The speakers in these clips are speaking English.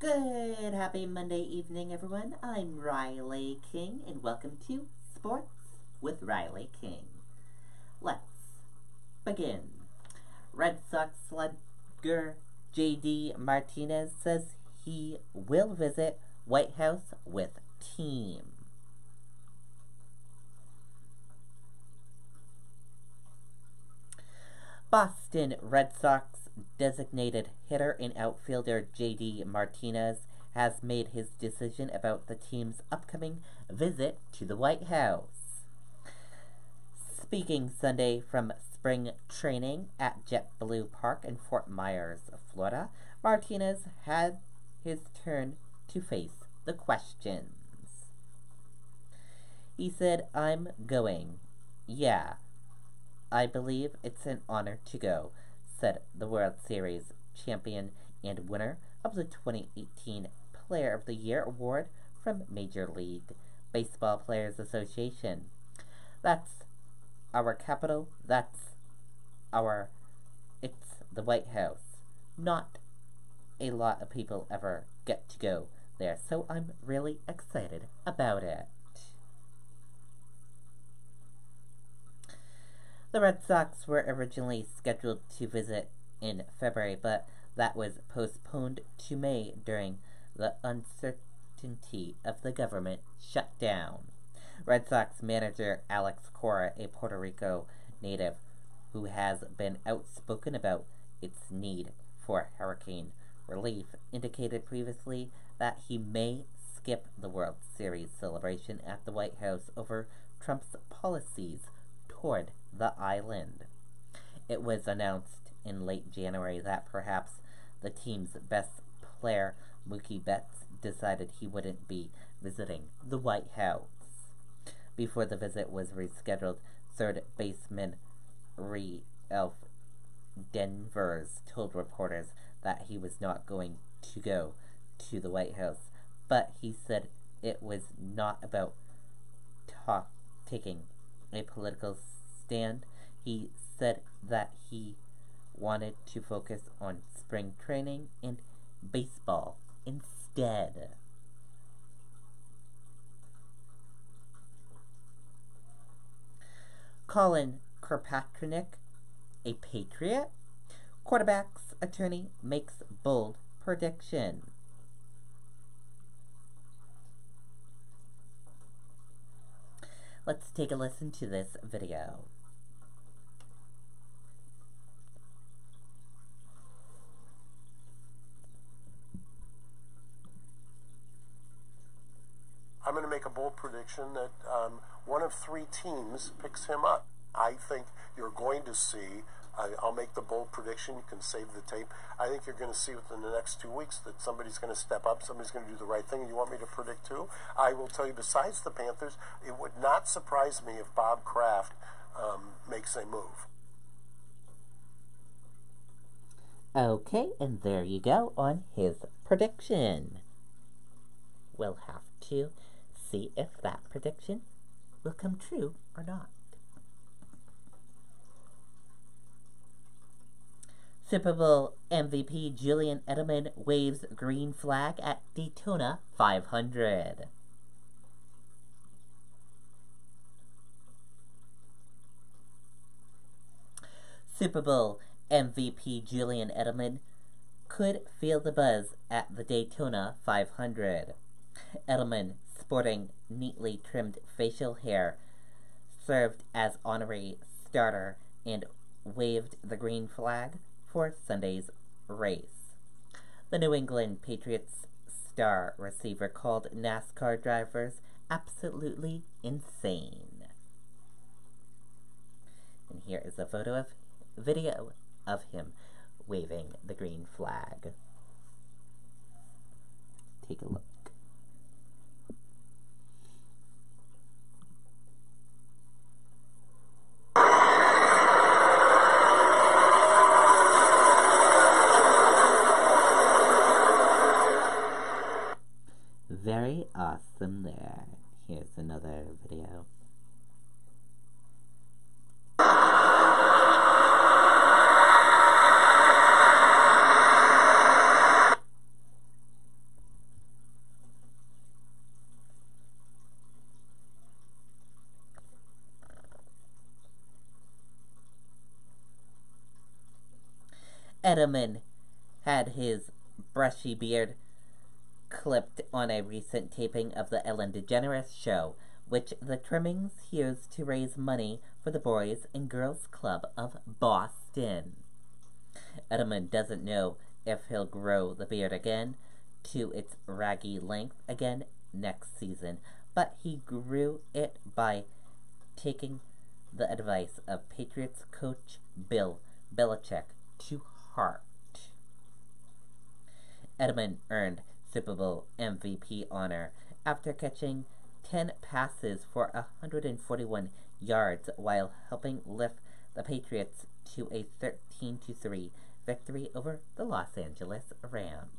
Good, happy Monday evening, everyone. I'm Riley King, and welcome to Sports with Riley King. Let's begin. Red Sox slugger J.D. Martinez says he will visit White House with team. Boston Red Sox designated hitter and outfielder JD Martinez has made his decision about the team's upcoming visit to the White House. Speaking Sunday from spring training at JetBlue Park in Fort Myers, Florida, Martinez had his turn to face the questions. He said, I'm going. Yeah, I believe it's an honor to go, said the World Series champion and winner of the 2018 Player of the Year award from Major League Baseball Players Association. That's our capital. That's our. It's the White House. Not a lot of people ever get to go there, so I'm really excited about it. The Red Sox were originally scheduled to visit in February, but that was postponed to May during the uncertainty of the government shutdown. Red Sox manager Alex Cora, a Puerto Rico native who has been outspoken about its need for hurricane relief, indicated previously that he may skip the World Series celebration at the White House over Trump's policies toward the island. It was announced in late January that perhaps the team's best player, Mookie Betts, decided he wouldn't be visiting the White House. Before the visit was rescheduled, third baseman Rafael Devers told reporters that he was not going to go to the White House, but he said it was not about talk, taking a political stand, he said that he wanted to focus on spring training and baseball instead. Colin Kaepernick, a Patriot, quarterback's attorney makes bold prediction. Let's take a listen to this video. I'm going to make a bold prediction that um, one of three teams picks him up. I think you're going to see. I, will make the bold prediction. You can save the tape. I think you're going to see within the next two weeks that somebody's going to step up. Somebody's going to do the right thing. You want me to predict too? I will tell you. Besides the Panthers, it would not surprise me if Bob Kraft um, makes a move. Okay, and there you go on his prediction. We'll have to see if that prediction will come true or not. Super Bowl MVP Julian Edelman waves green flag at Daytona 500. Super Bowl MVP Julian Edelman could feel the buzz at the Daytona 500. Edelman sporting neatly trimmed facial hair, served as honorary starter, and waved the green flag for Sunday's race. The New England Patriots star receiver called NASCAR drivers absolutely insane. And here is a photo of video of him waving the green flag. Take a look. very awesome there. Here's another video. Edelman had his brushy beard clipped on a recent taping of the Ellen DeGeneres show, which the trimmings used to raise money for the Boys and Girls Club of Boston. Edelman doesn't know if he'll grow the beard again to its raggy length again next season, but he grew it by taking the advice of Patriots coach Bill Belichick to heart. Edelman earned Super Bowl MVP honor after catching 10 passes for 141 yards while helping lift the Patriots to a 13 3 victory over the Los Angeles Rams.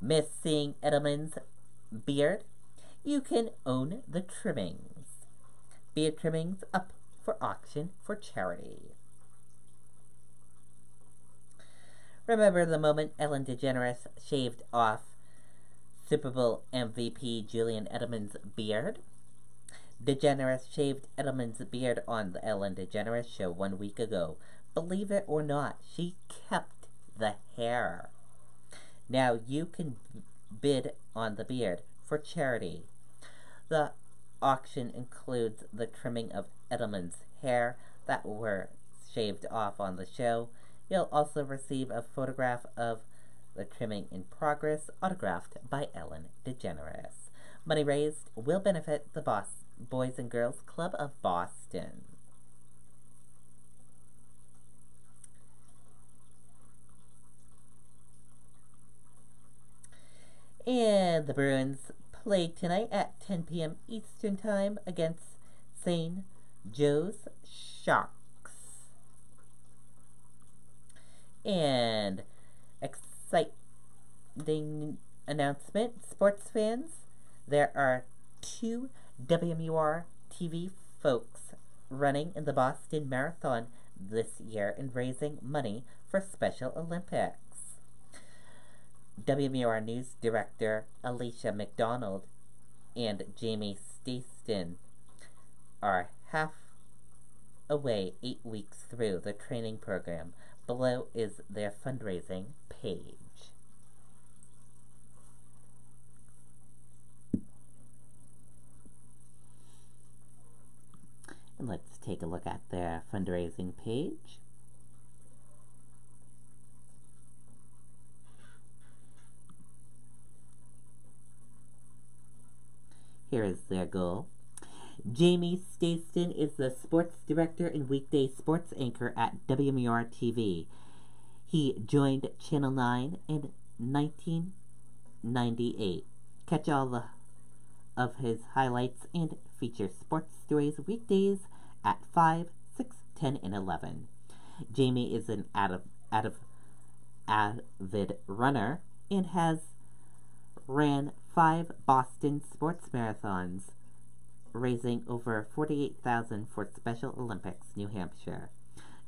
Missing Edelman's beard? You can own the trimmings. Beard trimmings up for auction for charity. Remember the moment Ellen DeGeneres shaved off Super Bowl MVP Julian Edelman's beard? DeGeneres shaved Edelman's beard on the Ellen DeGeneres show one week ago. Believe it or not, she kept the hair. Now you can bid on the beard for charity. The auction includes the trimming of Edelman's hair that were shaved off on the show. You'll also receive a photograph of the trimming in progress, autographed by Ellen DeGeneres. Money raised will benefit the Bos- Boys and Girls Club of Boston. And the Bruins play tonight at 10 p.m. Eastern Time against San Jose Sharks. And exciting announcement, sports fans. There are two WMUR TV folks running in the Boston Marathon this year and raising money for Special Olympics. WMUR News Director Alicia McDonald and Jamie Stayston are half away eight weeks through the training program. Below is their fundraising page. And let's take a look at their fundraising page. Here is their goal. Jamie Stayston is the sports director and weekday sports anchor at WMUR TV. He joined Channel 9 in 1998. Catch all the, of his highlights and feature sports stories weekdays at 5, 6, 10, and 11. Jamie is an avid, avid, avid runner and has ran five Boston sports marathons, raising over 48,000 for Special Olympics New Hampshire.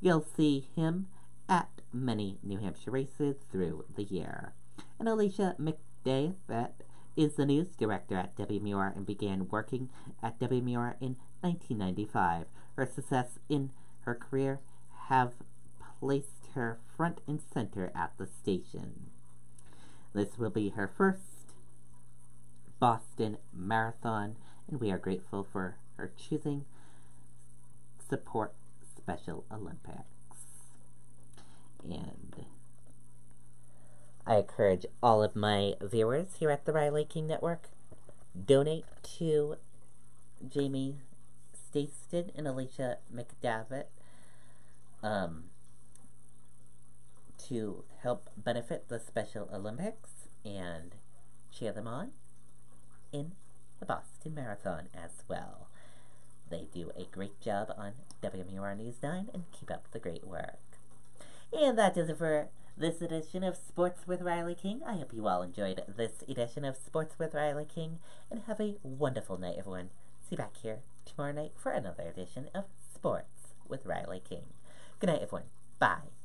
You'll see him at many New Hampshire races through the year. And Alicia McDevitt is the news director at WMUR and began working at WMUR in 1995. Her success in her career have placed her front and center at the station. This will be her first Boston Marathon, and we are grateful for her choosing support Special Olympics. And I encourage all of my viewers here at the Riley King Network donate to Jamie Stayston and Alicia McDevitt um, to help benefit the Special Olympics and cheer them on in the Boston Marathon as well. They do a great job on WMUR News 9 and keep up the great work. And that does it for this edition of Sports with Riley King. I hope you all enjoyed this edition of Sports with Riley King and have a wonderful night, everyone. See you back here tomorrow night for another edition of Sports with Riley King. Good night, everyone. Bye.